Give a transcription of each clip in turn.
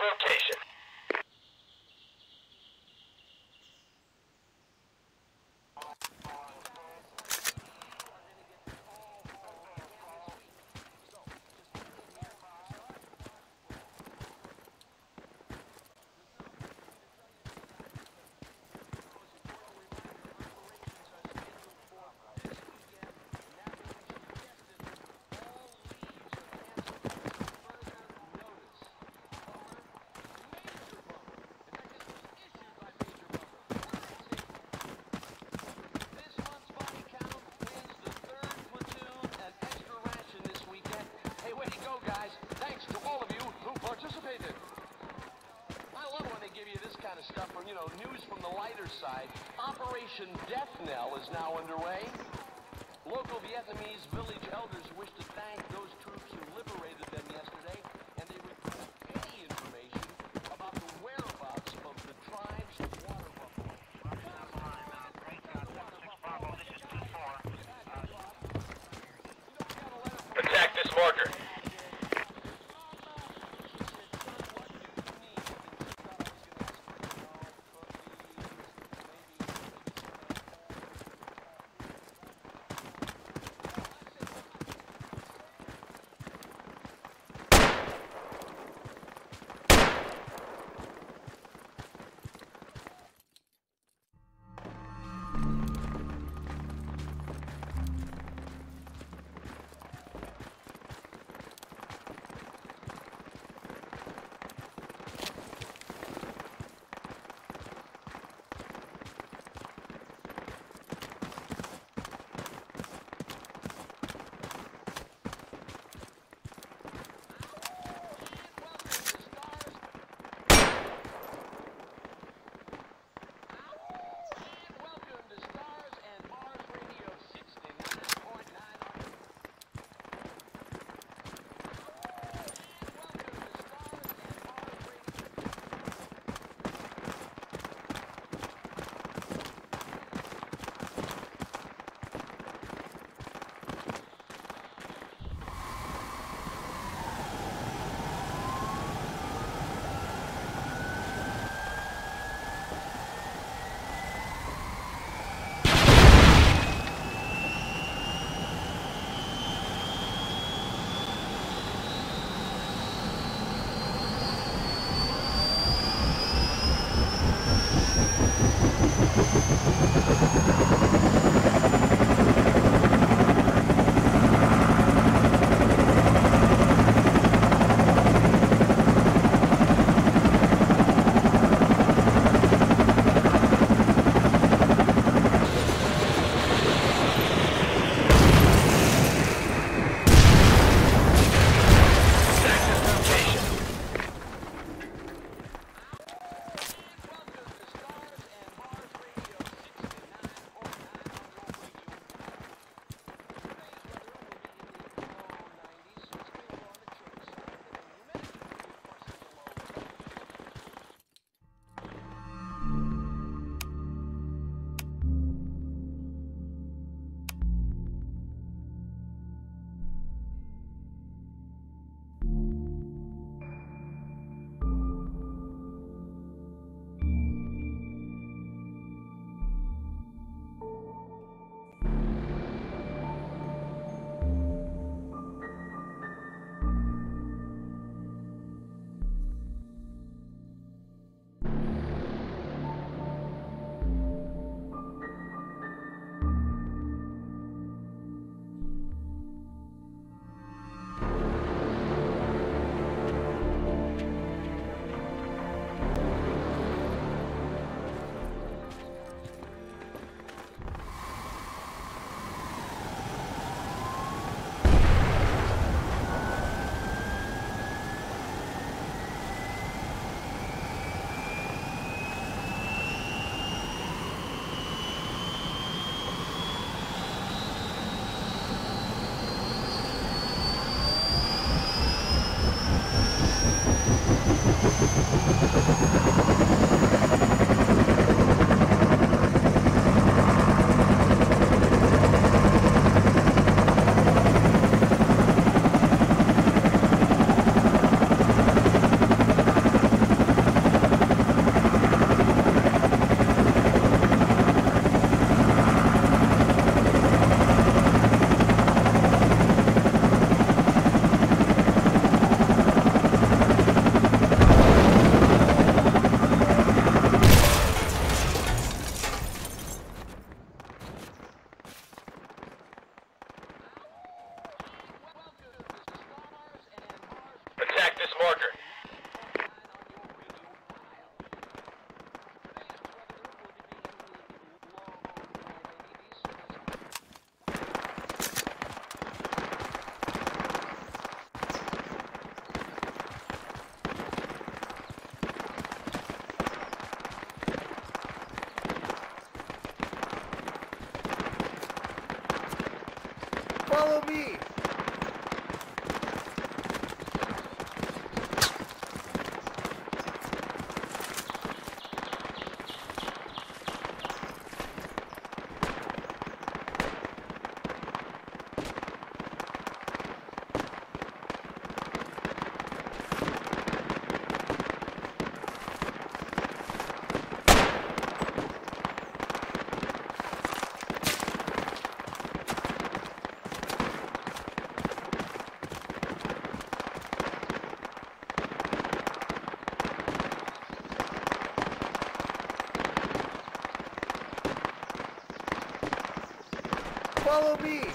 rotation. Side, Operation Death Knell is now underway. Follow me!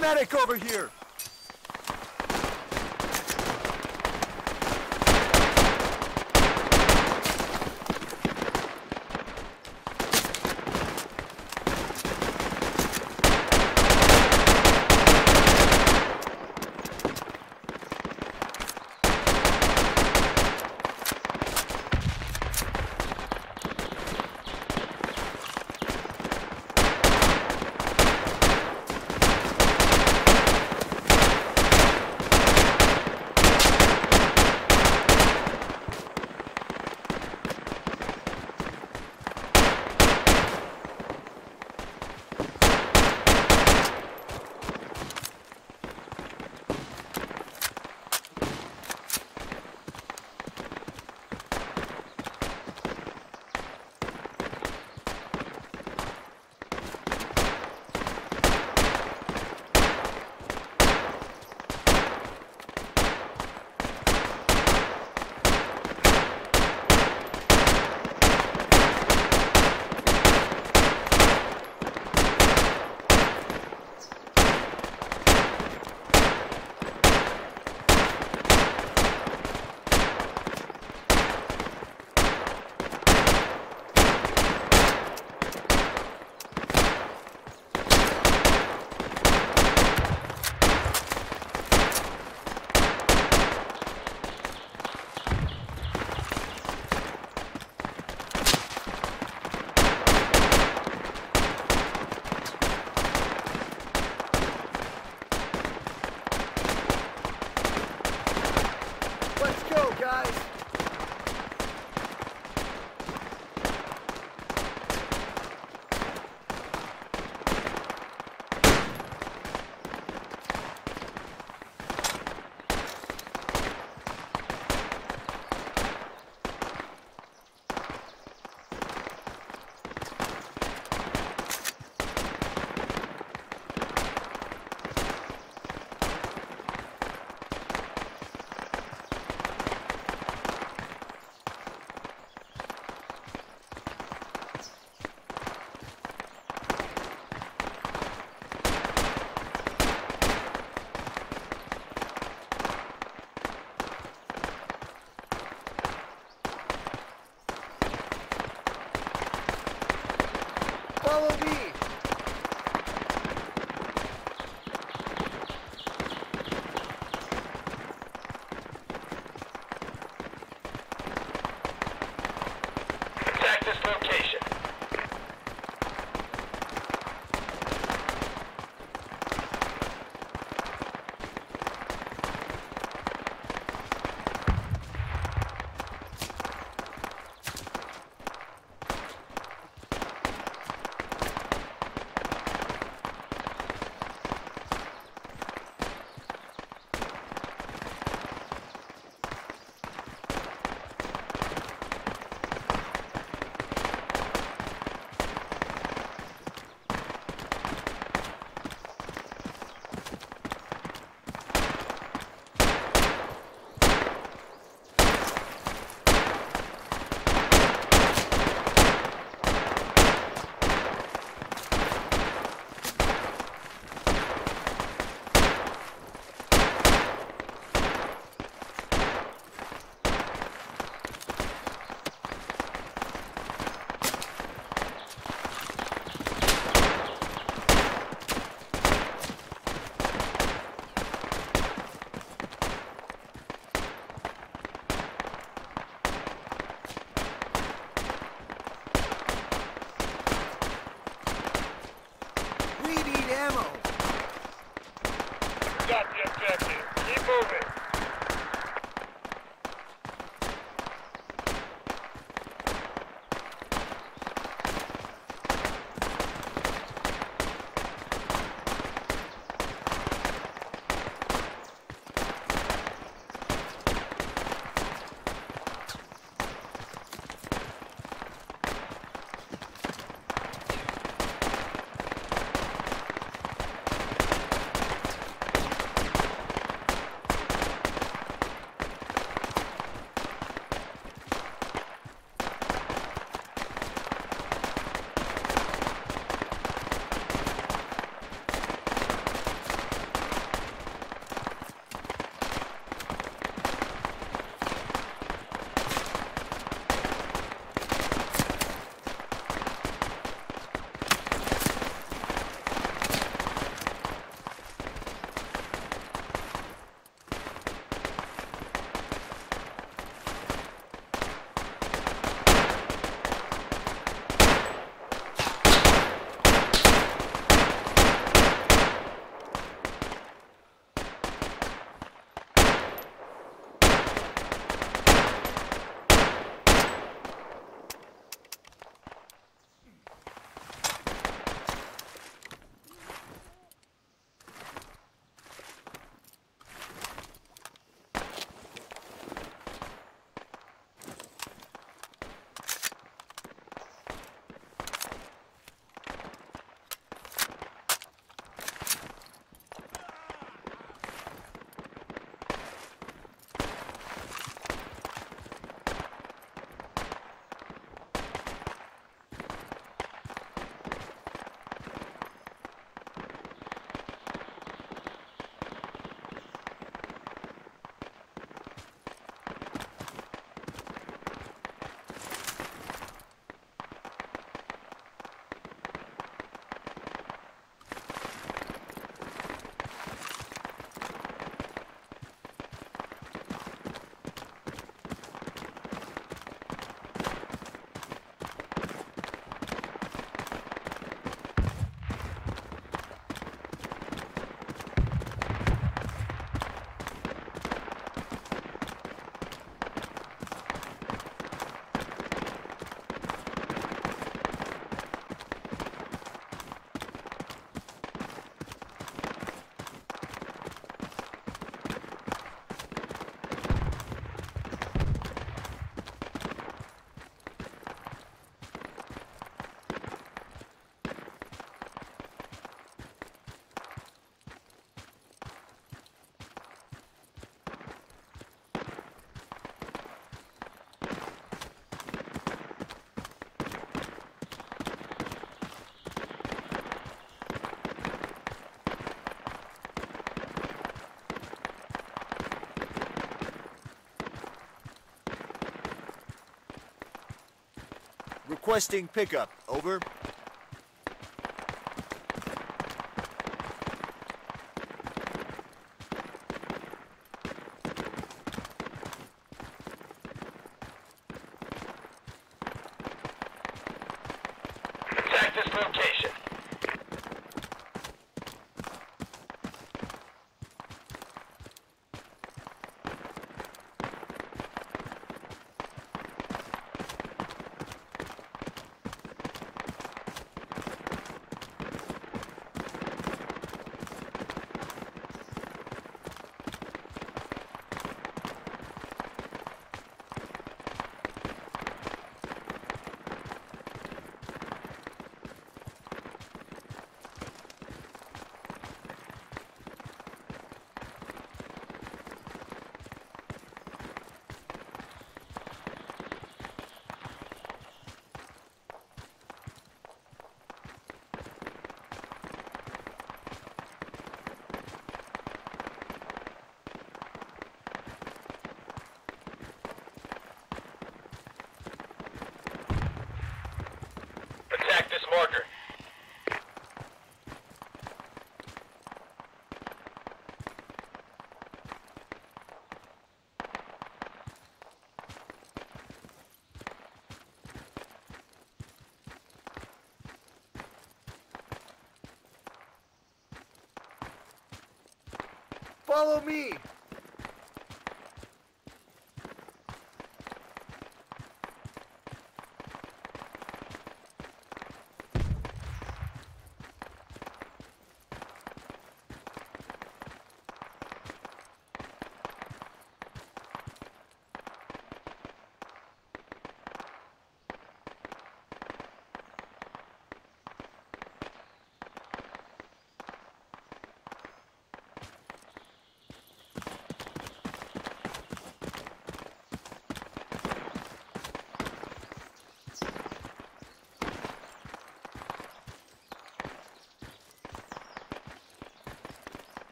Medic over here! Requesting pickup. Over. Attack this location. Attack this marker. Follow me.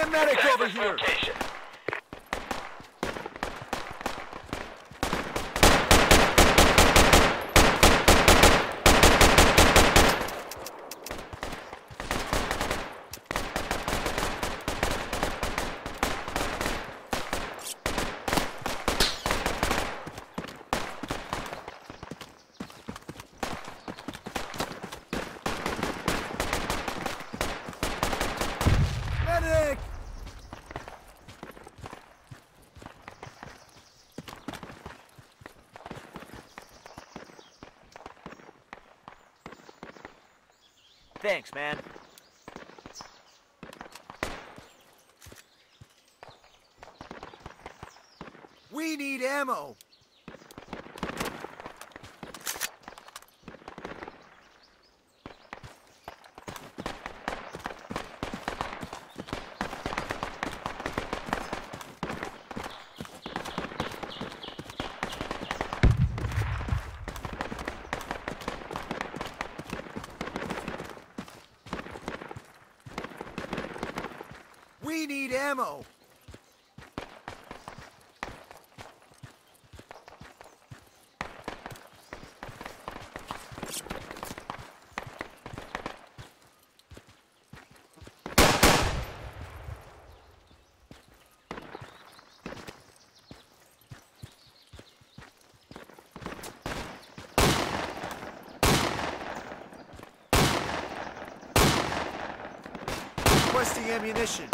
A medic over here! location. Medic! Thanks, man. We need ammo! We need ammo! Requesting ammunition.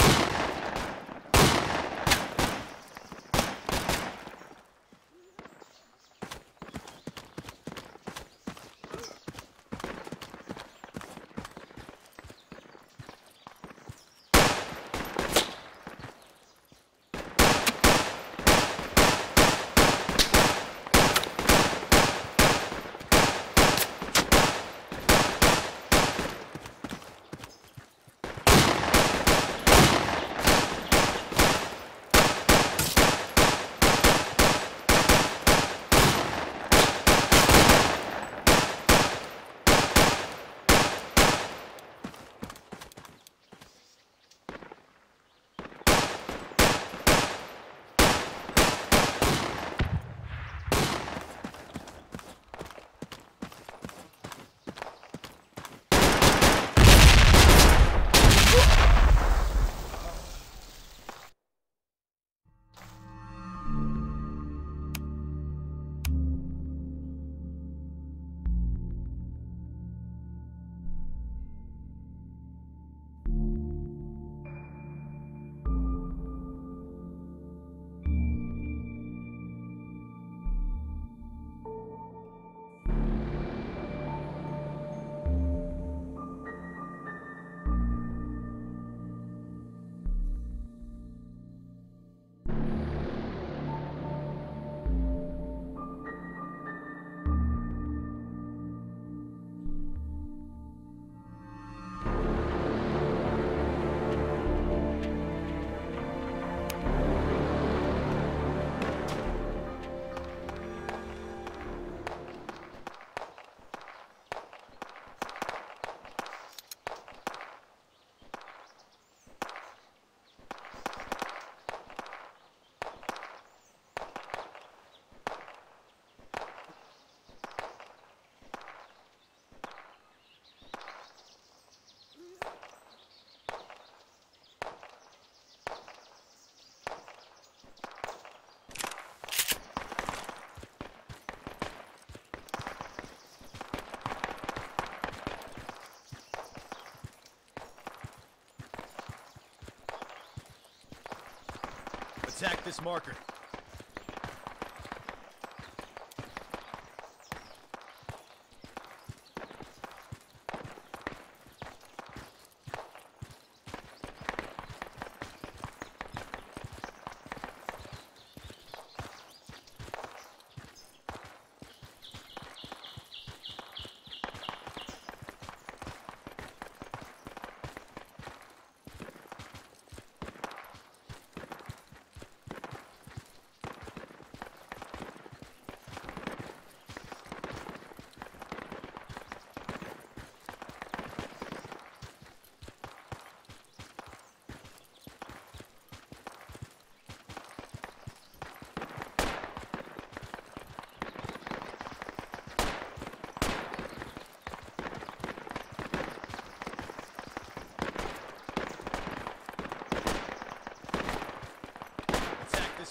Attack this marker.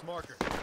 Marker.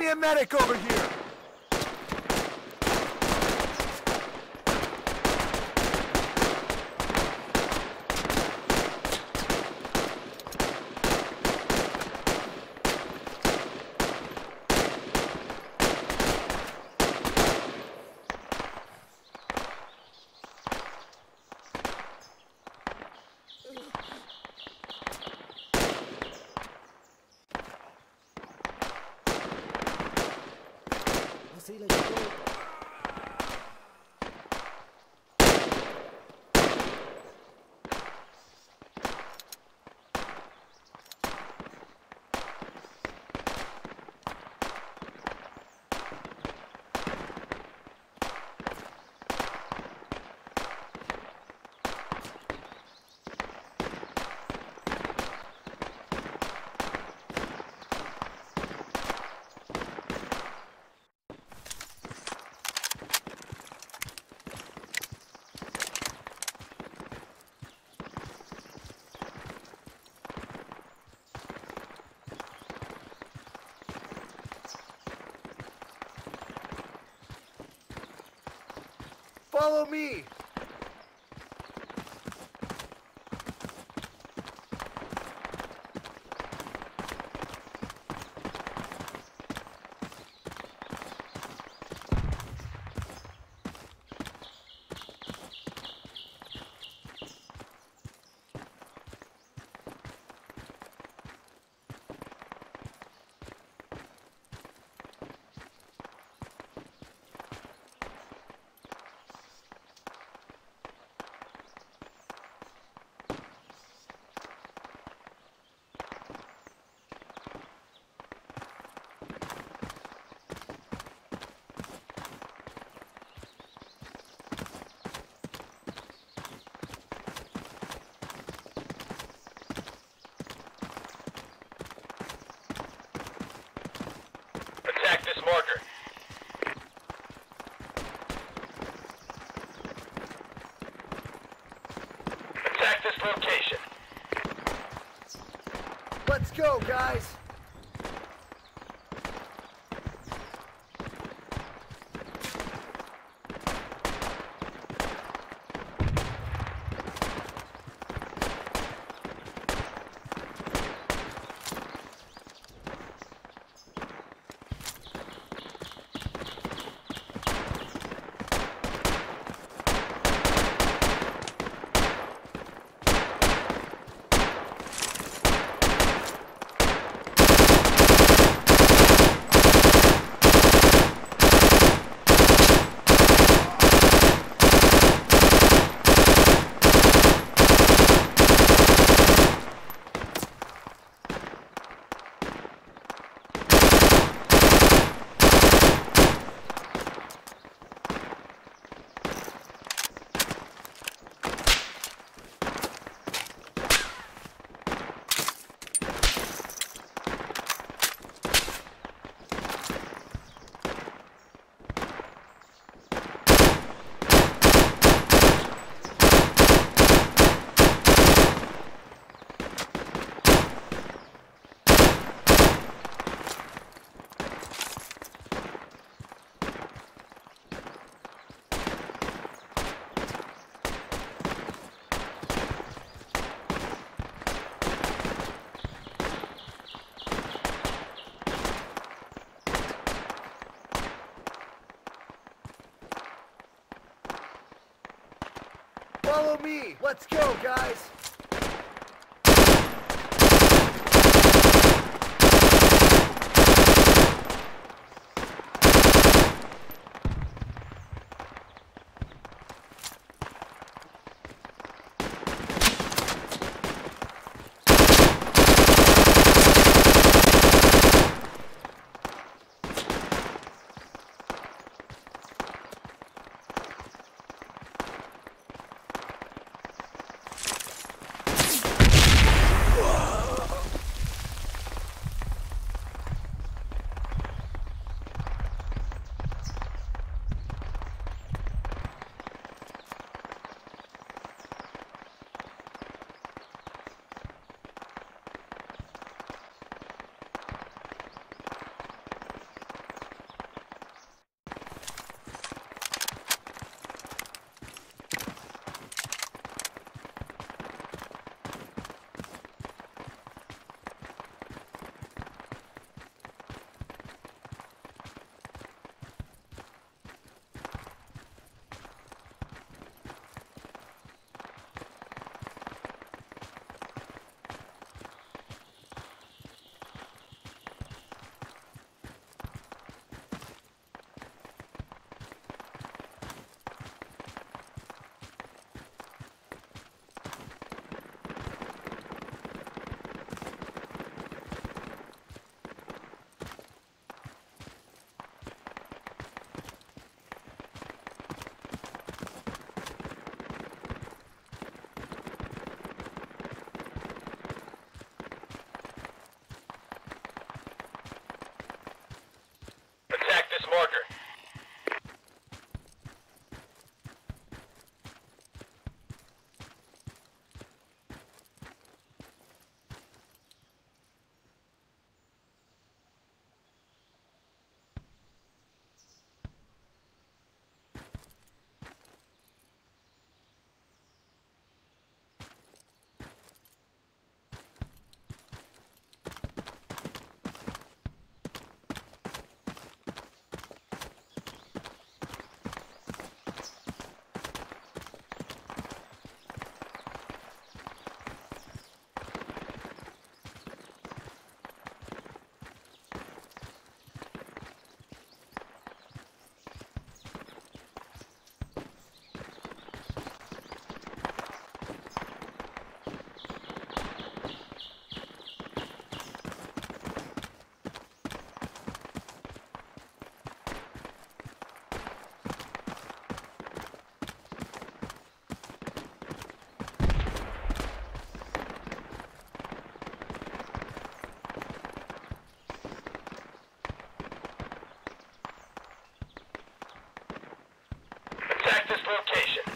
Me a medic over here! Follow me! Attack this marker. Attack this location. Let's go, guys! Follow me. Let's go, guys. This location.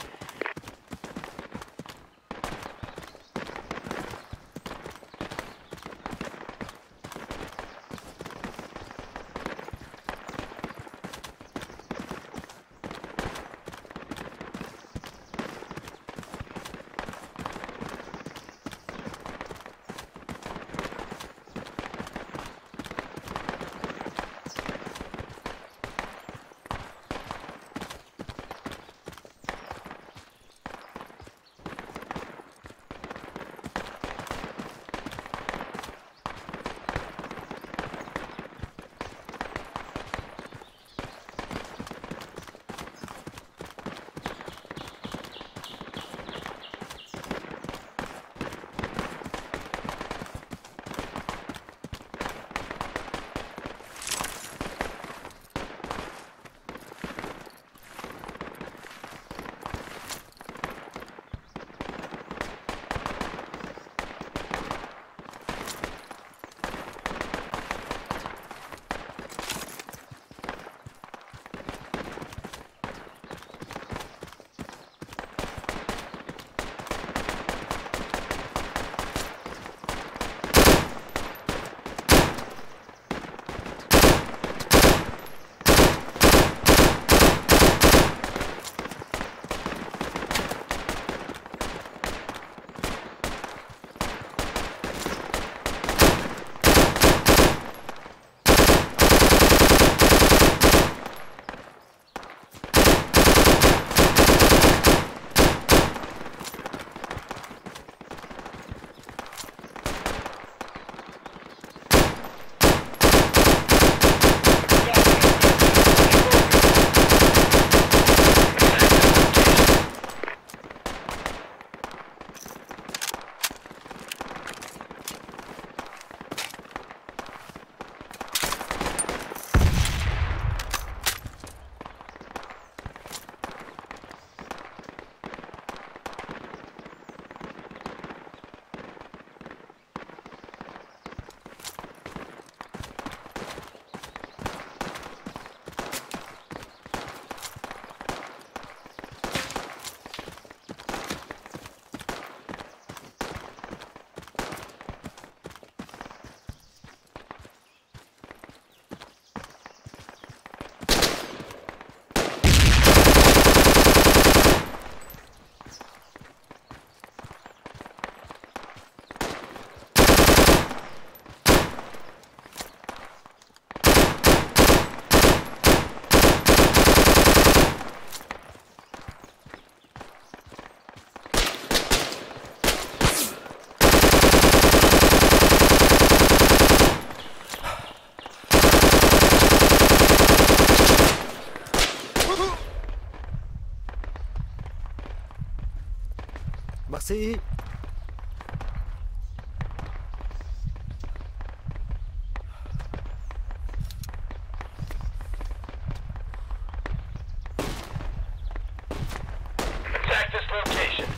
Merci. Attack this location.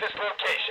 this location.